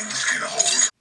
in this kind of hole.